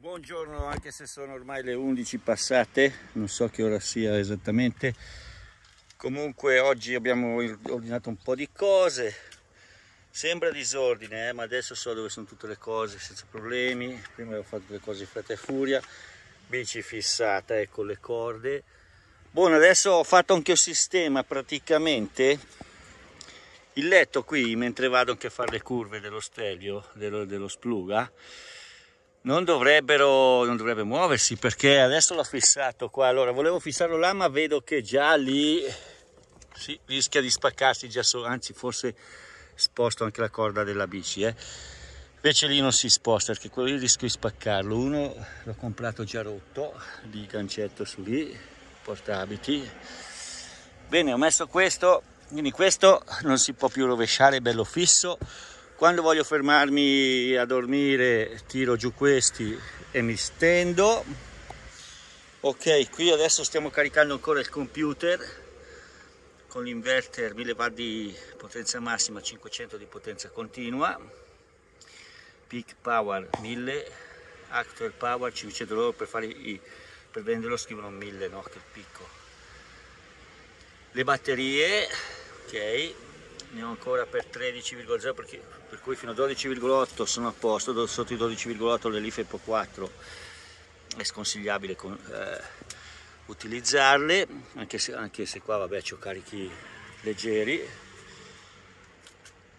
Buongiorno, anche se sono ormai le 11 passate, non so che ora sia esattamente. Comunque oggi abbiamo ordinato un po' di cose. Sembra disordine, eh, ma adesso so dove sono tutte le cose senza problemi. Prima avevo fatto le cose in fretta e furia. Bici fissata, ecco le corde. Buono, adesso ho fatto anche un sistema praticamente. Il letto qui, mentre vado anche a fare le curve dello stelio, dello, dello spluga, non dovrebbero non dovrebbe muoversi perché adesso l'ho fissato qua. Allora volevo fissarlo là ma vedo che già lì si rischia di spaccarsi già so, anzi forse sposto anche la corda della bici eh. invece lì non si sposta perché quello lì rischio di spaccarlo. Uno l'ho comprato già rotto di gancetto su lì portabiti. Bene ho messo questo quindi questo non si può più rovesciare bello fisso quando voglio fermarmi a dormire tiro giù questi e mi stendo. Ok qui adesso stiamo caricando ancora il computer. Con l'inverter 1000 watt di potenza massima 500 di potenza continua. Peak power 1000 actual power 500 loro per fare i per venderlo scrivono 1000 no che picco. Le batterie ok ne ho ancora per 13,0 per cui fino a 12,8 sono a posto sotto i 12,8 le LIF Epo 4 è sconsigliabile con, eh, utilizzarle anche se, anche se qua vabbè ho carichi leggeri.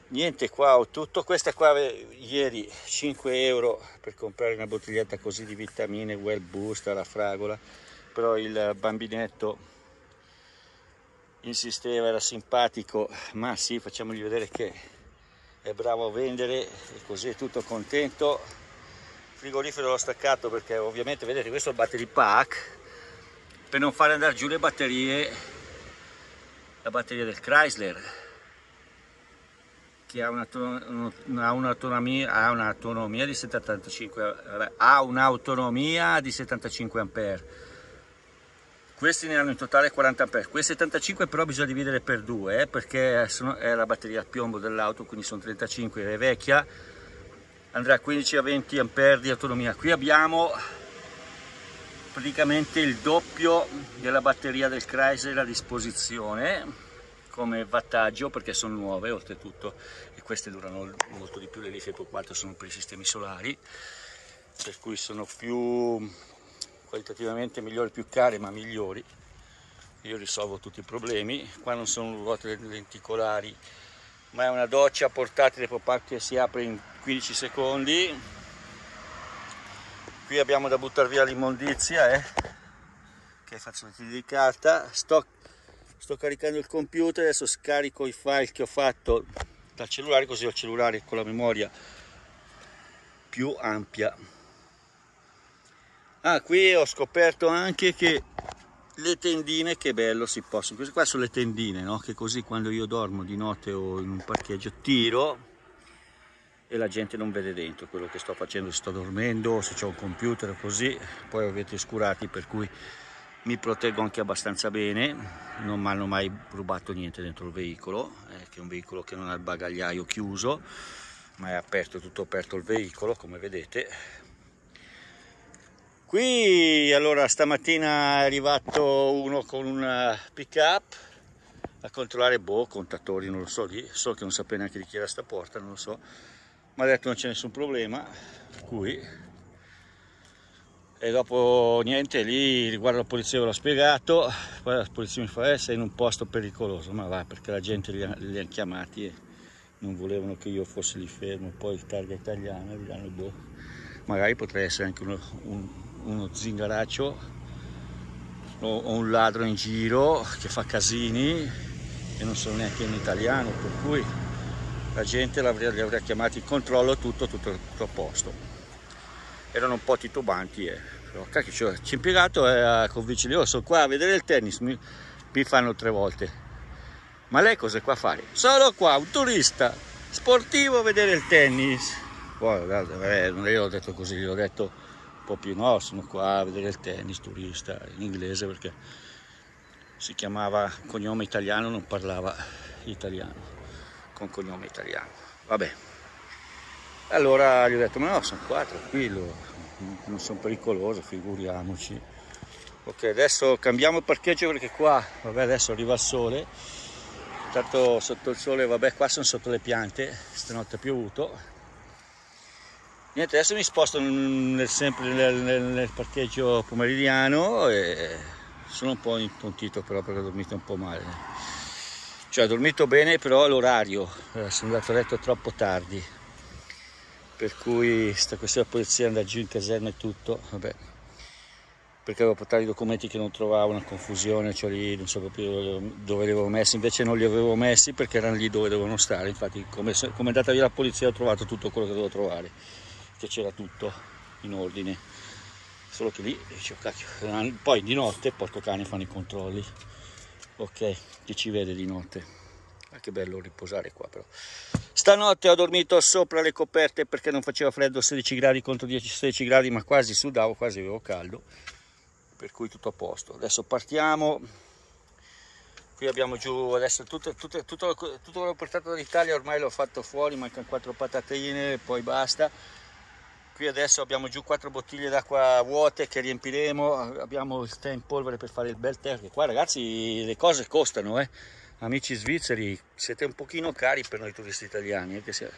Niente qua ho tutto questa qua ieri 5 euro per comprare una bottiglietta così di vitamine well boost alla fragola però il bambinetto insisteva, era simpatico, ma sì, facciamogli vedere che è bravo a vendere e così è tutto contento. frigorifero l'ho staccato perché ovviamente, vedete, questo è il battery pack per non fare andare giù le batterie, la batteria del Chrysler che ha un'autonomia, ha un'autonomia di 75 ha un'autonomia di 75 ampere questi ne hanno in totale 40 ampere quei 75 però bisogna dividere per due eh, perché sono, è la batteria a piombo dell'auto quindi sono 35 è vecchia. Andrà a 15 a 20 ampere di autonomia. Qui abbiamo praticamente il doppio della batteria del Chrysler a disposizione come wattaggio perché sono nuove oltretutto e queste durano molto di più le Leaf Epo 4 sono per i sistemi solari per cui sono più qualitativamente migliori, più care ma migliori. Io risolvo tutti i problemi. Qua non sono ruote lenticolari, ma è una doccia portatile pop che si apre in 15 secondi. Qui abbiamo da buttare via l'immondizia, eh? che è fazzolettini di carta. Sto, sto caricando il computer, adesso scarico i file che ho fatto dal cellulare, così ho il cellulare con la memoria più ampia. Ah, qui ho scoperto anche che le tendine, che bello si possono, queste qua sono le tendine, no? Che così quando io dormo di notte o in un parcheggio tiro e la gente non vede dentro quello che sto facendo, se sto dormendo, se ho un computer così, poi avete scurati per cui mi proteggo anche abbastanza bene, non mi hanno mai rubato niente dentro il veicolo, eh, che è un veicolo che non ha il bagagliaio chiuso, ma è aperto, tutto aperto il veicolo, come vedete, Qui allora stamattina è arrivato uno con un pick up a controllare boh, contatori, non lo so, lì, so che non sapeva neanche di chi era sta porta, non lo so, ma ha detto non c'è nessun problema, qui. E dopo niente lì riguardo la polizia ve l'ho spiegato, poi la polizia mi fa eh, sei in un posto pericoloso, ma va perché la gente li ha, li ha chiamati e non volevano che io fossi lì fermo, poi il targa italiano, diranno boh, magari potrei essere anche uno, un uno zingaraccio o un ladro in giro che fa casini e non sono neanche in italiano per cui la gente li avrebbe chiamati in controllo tutto, tutto, tutto a posto erano un po' titubanti eh. però cacchio cioè, ci impiegato eh, a convincerli io sono qua a vedere il tennis mi, mi fanno tre volte ma lei cosa è qua a fare? sono qua un turista sportivo a vedere il tennis poi guarda, non io ho detto così ho detto po' più no, sono qua a vedere il tennis turista in inglese perché si chiamava cognome italiano, non parlava italiano con cognome italiano. Vabbè. Allora gli ho detto, ma no, sono qua, tranquillo, non sono pericolose, figuriamoci. Ok, adesso cambiamo il parcheggio perché qua, vabbè, adesso arriva il sole. Tanto sotto il sole, vabbè, qua sono sotto le piante, stanotte ha piovuto. Niente, adesso mi sposto nel, sempre nel, nel, nel parcheggio pomeridiano e sono un po' intontito però perché ho dormito un po' male. Cioè ho dormito bene però l'orario, eh, sono andato a letto troppo tardi. Per cui sta questione della polizia andare giù in caserma e tutto, vabbè, perché avevo portato i documenti che non trovavo, una confusione, cioè lì non so proprio dove li avevo messi, invece non li avevo messi perché erano lì dove dovevano stare, infatti come, come è andata via la polizia ho trovato tutto quello che dovevo trovare, che c'era tutto in ordine, solo che lì dicevo cacchio, poi di notte porto cane fanno i controlli, ok, chi ci vede di notte. Ah, che bello riposare qua però. Stanotte ho dormito sopra le coperte perché non faceva freddo 16 gradi contro 10-16 gradi, ma quasi sudavo, quasi avevo caldo. Per cui tutto a posto. Adesso partiamo. Qui abbiamo giù adesso tutto, tutto, tutto, tutto quello che ho portato dall'Italia ormai l'ho fatto fuori, mancano quattro patatine, poi basta. Qui adesso abbiamo giù quattro bottiglie d'acqua vuote che riempiremo, abbiamo il tè in polvere per fare il bel tè, perché qua ragazzi le cose costano, eh. Amici svizzeri, siete un pochino cari per noi turisti italiani, eh, se, non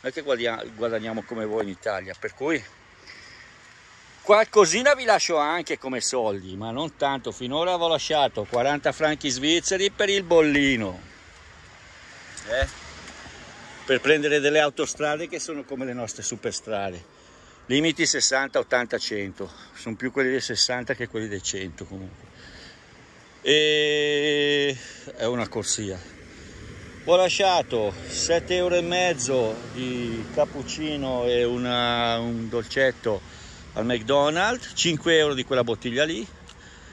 è che guadagniamo come voi in Italia, per cui qualcosina vi lascio anche come soldi, ma non tanto, finora avevo lasciato 40 franchi svizzeri per il bollino, eh? per prendere delle autostrade che sono come le nostre superstrade, limiti 60, 80, 100, sono più quelli dei 60 che quelli dei 100 comunque. E è una corsia. Ho lasciato 7 euro e mezzo di cappuccino e una, un dolcetto al McDonald's 5 euro di quella bottiglia lì.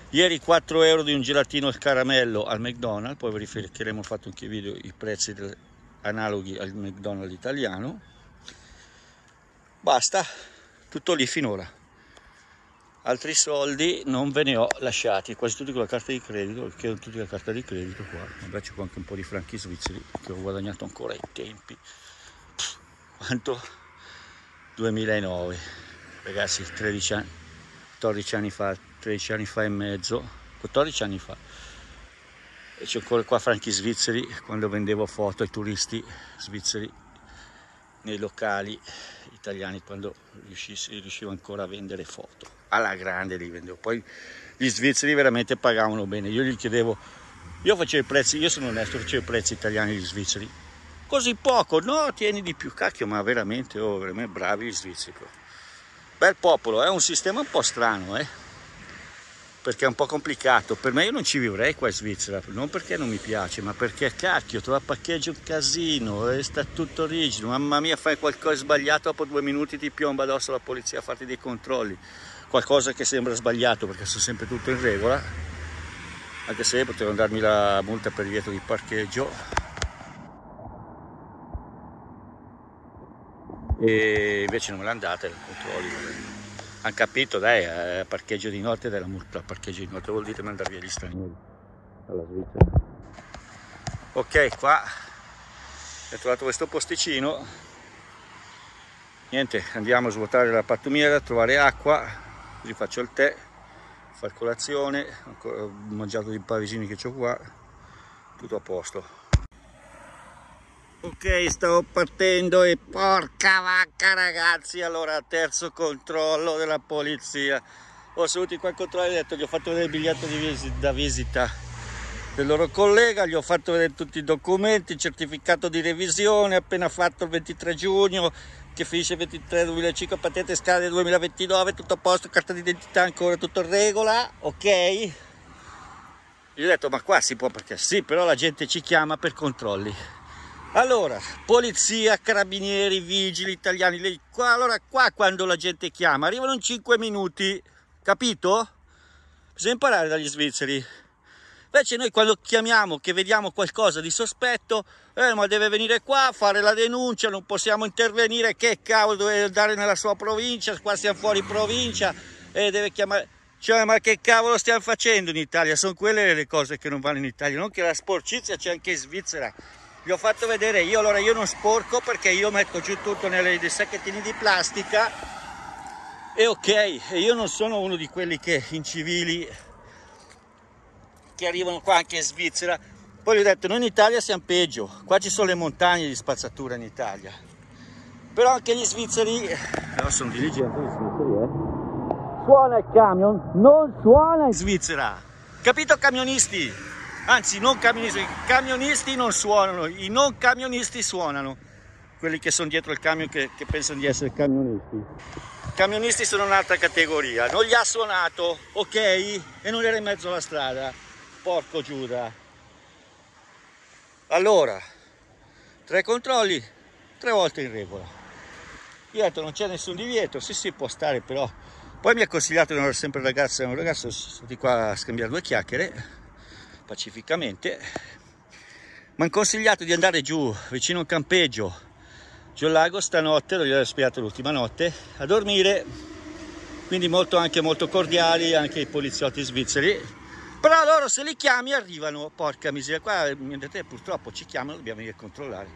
Ieri 4 euro di un gelatino al caramello al McDonald's poi verificheremo fatto anche video i prezzi analoghi al McDonald's italiano. Basta tutto lì finora. Altri soldi non ve ne ho lasciati quasi tutti con la carta di credito perché ho tutti la carta di credito qua. Vabbè c'è anche un po' di franchi svizzeri che ho guadagnato ancora ai tempi. Quanto? 2009 ragazzi 13 anni 14 anni fa 13 anni fa e mezzo 14 anni fa. E c'è ancora qua franchi svizzeri quando vendevo foto ai turisti svizzeri nei locali italiani quando riuscivo ancora a vendere foto alla grande li vendevo. Poi gli svizzeri veramente pagavano bene. Io gli chiedevo, io facevo i prezzi, io sono onesto, facevo i prezzi italiani gli svizzeri. Così poco, no, tieni di più, cacchio, ma veramente, oh, veramente bravi gli svizzeri. Bel popolo, è un sistema un po' strano, eh perché è un po' complicato. Per me io non ci vivrei qua in Svizzera, non perché non mi piace, ma perché cacchio, trova parcheggio un casino, e sta tutto rigido, mamma mia fai qualcosa sbagliato, dopo due minuti ti piomba addosso la polizia a farti dei controlli. Qualcosa che sembra sbagliato perché sono sempre tutto in regola anche se potevano darmi la multa per il divieto di parcheggio. E invece non me l'hanno data i controlli hanno capito dai eh, parcheggio di notte della multa parcheggio di notte vuol dire mandare via gli stranieri alla Svizzera. Ok qua ho trovato questo posticino. Niente andiamo a svuotare la pattumiera a trovare acqua così faccio il tè far colazione ho mangiato dei parisini che ho qua tutto a posto ok stavo partendo e porca vacca ragazzi allora terzo controllo della polizia ho saluto qua il controllo e ho detto gli ho fatto vedere il biglietto visita, da visita del loro collega, gli ho fatto vedere tutti i documenti, il certificato di revisione appena fatto il 23 giugno che finisce il 23 2005, patente scade 2029, tutto a posto, carta d'identità ancora tutto in regola, ok? Gli ho detto ma qua si può perché sì, però la gente ci chiama per controlli. Allora, polizia, carabinieri, vigili italiani, qua, allora qua quando la gente chiama arrivano in 5 minuti, capito? Bisogna imparare dagli svizzeri. Invece noi quando chiamiamo che vediamo qualcosa di sospetto, eh, ma deve venire qua a fare la denuncia, non possiamo intervenire, che cavolo deve andare nella sua provincia, qua siamo fuori provincia e deve chiamare... Cioè, ma che cavolo stiamo facendo in Italia? Sono quelle le cose che non vanno in Italia, non che la sporcizia c'è anche in Svizzera. Vi ho fatto vedere io, allora io non sporco perché io metto giù tutto nei sacchettini di plastica E ok, io non sono uno di quelli che in civili che arrivano qua anche in Svizzera. Poi gli ho detto, noi in Italia siamo peggio, qua ci sono le montagne di spazzatura in Italia. Però anche gli svizzeri, no, sono diligenti gli svizzeri, eh. Suona il camion, non suona in Svizzera. Capito camionisti? Anzi, non camionisti, i camionisti non suonano, i non camionisti suonano. Quelli che sono dietro il camion che, che pensano di essere camionisti. I camionisti sono un'altra categoria. Non gli ha suonato, ok? E non era in mezzo alla strada. Porco Giuda. Allora, tre controlli, tre volte in regola. Io ho detto non c'è nessun divieto, sì sì può stare però. Poi mi ha consigliato di non sempre un ragazzo e un ragazzo di qua a scambiare due chiacchiere pacificamente. Mi hanno consigliato di andare giù vicino a un campeggio giù al lago. Stanotte, lo gli ho spiegato l'ultima notte, a dormire. Quindi molto, anche molto cordiali, anche i poliziotti svizzeri. Però loro se li chiami arrivano, porca miseria, qua mi dite purtroppo ci chiamano, dobbiamo ir a controllare,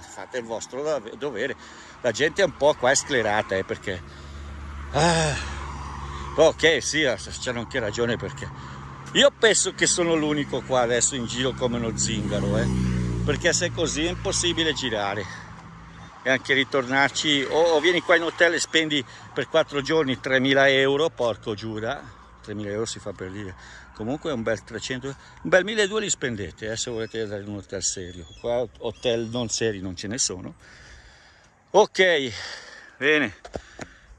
fate il vostro dovere, la gente è un po' qua sclerata eh, perché, ah, ok sì, c'hanno anche ragione perché, io penso che sono l'unico qua adesso in giro come uno zingaro, eh, perché se è così è impossibile girare. E anche ritornarci, o, o vieni qua in hotel e spendi per quattro giorni 3.000 euro, porco giura, 3.000 euro si fa per dire. Comunque un bel 300 un bel 1.200 li spendete eh, se volete andare in un hotel serio. Qua hotel non seri non ce ne sono. Ok bene.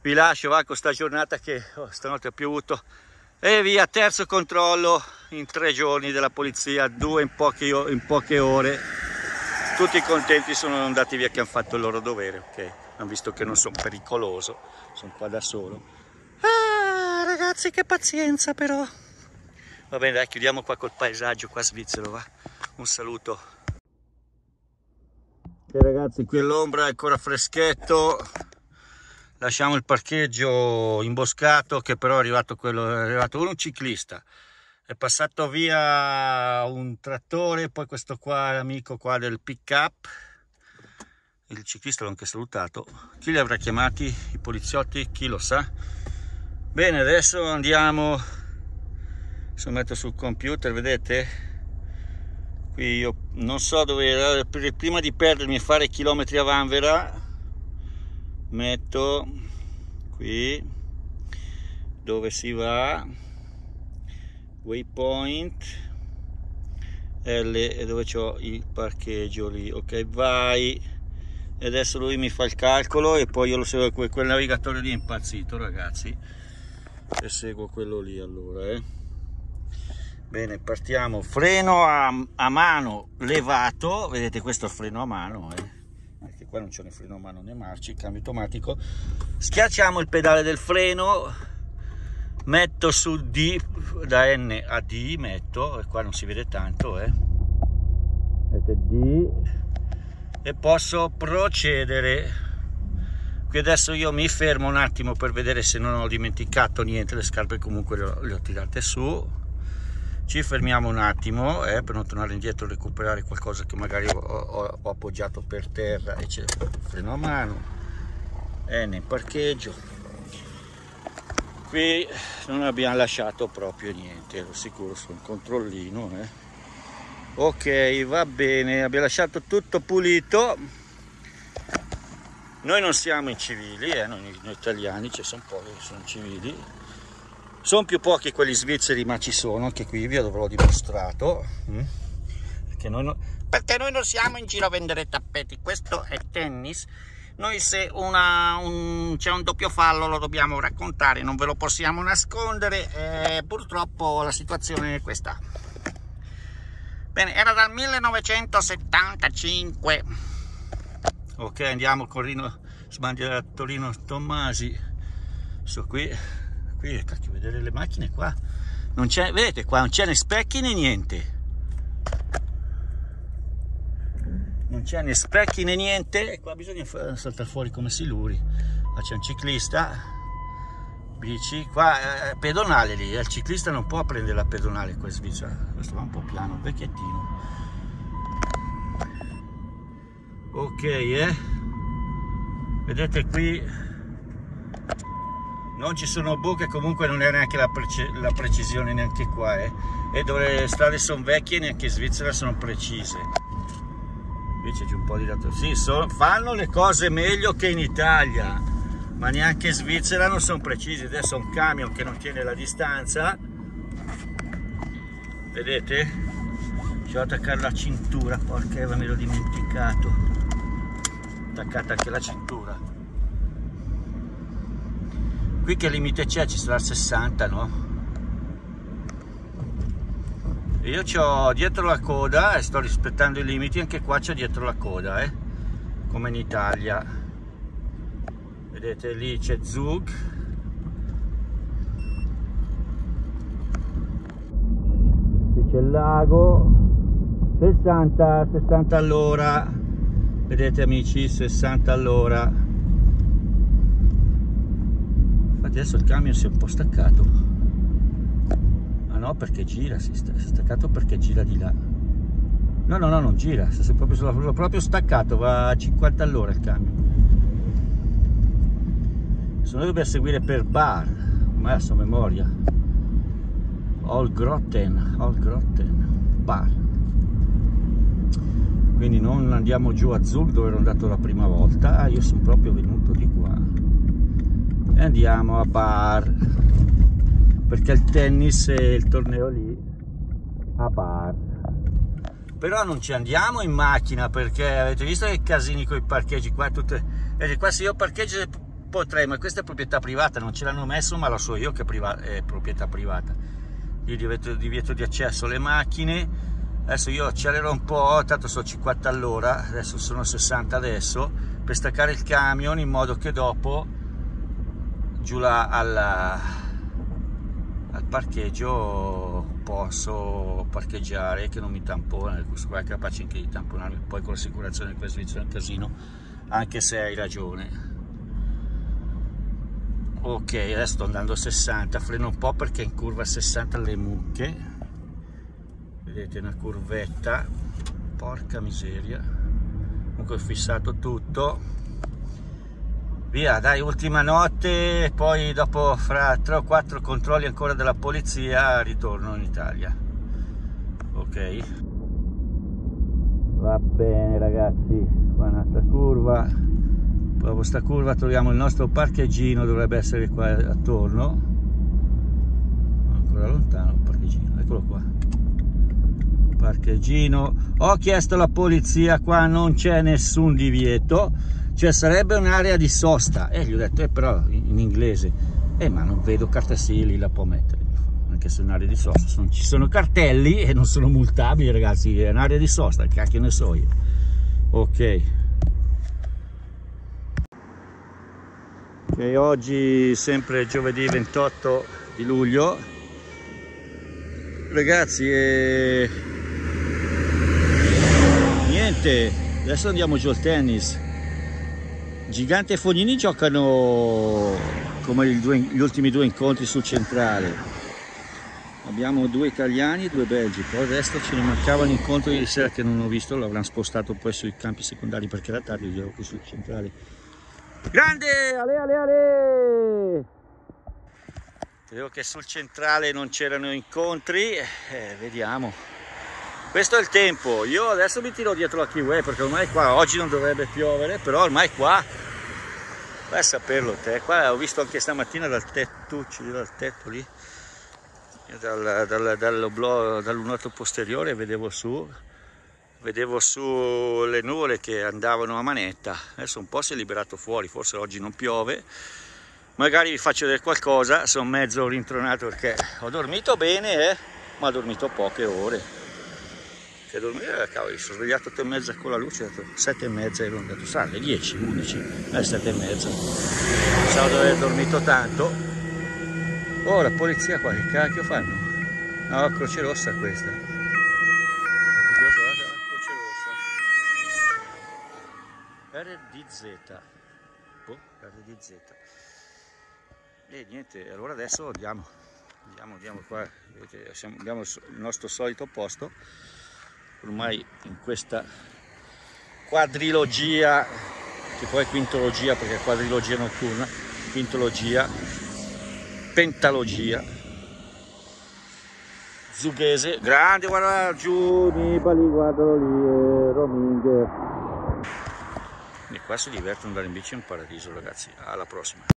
Vi lascio va con sta giornata che oh, stanotte ha piovuto e via terzo controllo in tre giorni della polizia due in poche, in poche ore. Tutti contenti sono andati via che hanno fatto il loro dovere ok? Hanno visto che non sono pericoloso sono qua da solo. Ragazzi che pazienza però. Va bene dai chiudiamo qua col paesaggio qua svizzero va. Un saluto. Ok ragazzi qui l'ombra è ancora freschetto lasciamo il parcheggio imboscato che però è arrivato quello è arrivato un ciclista. È passato via un trattore poi questo qua l'amico qua del pick up. Il ciclista l'ho anche salutato. Chi li avrà chiamati? I poliziotti? Chi lo sa? Bene adesso andiamo se metto sul computer vedete? Qui io non so dove prima di perdermi e fare chilometri a vanvera metto qui dove si va waypoint L e dove ho il parcheggio lì. Ok vai. E adesso lui mi fa il calcolo e poi io lo seguo quel navigatore lì è impazzito ragazzi. E seguo quello lì allora eh. bene partiamo. Freno a, a, mano levato. Vedete questo è il freno a mano eh. Qua non c'è né freno a mano né marci cambio automatico. Schiacciamo il pedale del freno. Metto su D da N a D metto e qua non si vede tanto eh. D. E posso procedere. Qui adesso io mi fermo un attimo per vedere se non ho dimenticato niente le scarpe comunque le ho, le ho tirate su ci fermiamo un attimo eh, per non tornare indietro e recuperare qualcosa che magari ho, ho, ho appoggiato per terra eccetera freno a mano e nel parcheggio qui non abbiamo lasciato proprio niente ero sicuro su un controllino eh. ok va bene abbiamo lasciato tutto pulito noi non siamo incivili, eh, noi, noi italiani ci sono pochi che sono civili. Sono più pochi quelli svizzeri, ma ci sono, anche qui vi avrò dimostrato. Mm? Perché, noi no, perché noi non siamo in giro a vendere tappeti, questo è tennis. Noi se un, c'è un doppio fallo lo dobbiamo raccontare, non ve lo possiamo nascondere, eh, purtroppo la situazione è questa. Bene, era dal 1975 ok andiamo con Rino sbandiera Torino Tommasi sto qui qui cacchio vedere le macchine qua. Non c'è vedete qua non c'è né specchi né niente. Non c'è né specchi né niente. E qua bisogna saltare fuori come siluri qua c'è un ciclista. Bici. Qua eh, pedonale lì. Il ciclista non può prendere la pedonale qua in Svizzera. Questo va un po' piano vecchiettino. Ok eh. Vedete qui non ci sono buche comunque non è neanche la, prece la precisione neanche qua eh. e dove le strade sono vecchie neanche in Svizzera sono precise. Invece c'è un po' di dato sì, so, fanno le cose meglio che in Italia ma neanche in Svizzera non sono precisi. Adesso un camion che non tiene la distanza. Vedete? Ci ho attaccato la cintura porca me l'ho dimenticato. Attaccata anche la cintura qui che limite c'è? Ci sarà 60 no? Io ho dietro la coda e sto rispettando i limiti anche qua c'è dietro la coda eh? come in Italia. Vedete lì c'è Zug. Qui c'è il lago. 60 60 all'ora. Vedete amici 60 all'ora infatti adesso il camion si è un po' staccato no perché gira, si è staccato perché gira di là. No, no, no, non gira, si proprio, l'ho proprio staccato, va a 50 all'ora il camion. Se noi dobbiamo seguire per bar, ma adesso memoria. Olgrotten, Olgrotten, bar. Quindi non andiamo giù a Zug dove ero andato la prima volta, ah, io sono proprio venuto di qua. E andiamo a bar. Perché il tennis e il torneo lì a bar. Però non ci andiamo in macchina perché avete visto che casini con i parcheggi qua tutte vedete qua se io parcheggio potrei ma questa è proprietà privata non ce l'hanno messo ma lo so io che è proprietà privata. Di divieto, divieto di accesso alle macchine. Adesso io accelero un po' tanto sono 50 all'ora adesso sono 60 adesso per staccare il camion in modo che dopo giù là alla al parcheggio posso parcheggiare che non mi tampona questo qua è capace anche di tamponarmi poi con l'assicurazione questo è un casino anche se hai ragione. Ok adesso sto andando a 60 freno un po' perché in curva 60 le mucche. Vedete una curvetta. Porca miseria. Comunque ho fissato tutto via dai ultima notte poi dopo fra 3 o 4 controlli ancora della polizia ritorno in Italia. Ok? Va bene ragazzi qua un'altra curva. Dopo questa curva troviamo il nostro parcheggino dovrebbe essere qua attorno. Ancora lontano il parcheggino eccolo qua. Parcheggino. Ho chiesto alla polizia qua non c'è nessun divieto cioè sarebbe un'area di sosta. E gli ho detto eh, però in inglese. Eh ma non vedo cartassili la può mettere. Anche se è un'area di sosta sono, ci sono cartelli e non sono multabili ragazzi. È un'area di sosta cacchio ne so io. Ok. Ok oggi sempre giovedì 28 di luglio. Ragazzi e... niente. Adesso andiamo giù al tennis Gigante e Fognini giocano come due, gli ultimi due incontri sul centrale. Abbiamo due italiani e due belgi, poi il resto ce ne mancava un incontro ieri sera che non ho visto, l'avranno spostato poi sui campi secondari perché era tardi, io qui sul centrale. Grande! Ale ale ale! Credevo che sul centrale non c'erano incontri, eh, vediamo. Questo è il tempo, io adesso mi tiro dietro la Kiwi perché ormai qua oggi non dovrebbe piovere, però ormai qua. Vai a saperlo te, qua ho visto anche stamattina dal tettuccio, dal tetto lì, dal, dal, dall'unoto posteriore vedevo su, vedevo su le nuvole che andavano a manetta, adesso un po' si è liberato fuori, forse oggi non piove, magari vi faccio vedere qualcosa, sono mezzo rintronato perché ho dormito bene, eh, ma ho dormito poche ore che dormire, cavolo, mi sono svegliato 8 e mezza con la luce, ho detto 7 e mezza ero andato, sa, alle 10, 11, alle 7 e mezza. Pensavo di aver dormito tanto. Oh, la polizia qua, che cacchio fanno? No, Croce Rossa questa. Croce Rossa. RDZ. Boh, RDZ. E niente, allora adesso andiamo, andiamo, andiamo qua, vedete, abbiamo il nostro solito posto ormai in questa quadrilogia che poi è quintologia perché è quadrilogia notturna quintologia pentalogia Zughese, grande, guarda giù, Nibali, guardalo lì, eh, Rominger. E qua si divertono andare in bici è un paradiso ragazzi, alla prossima.